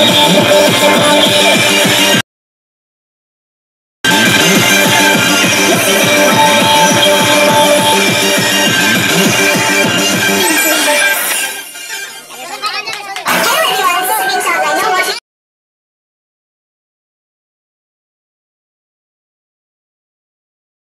Thank you.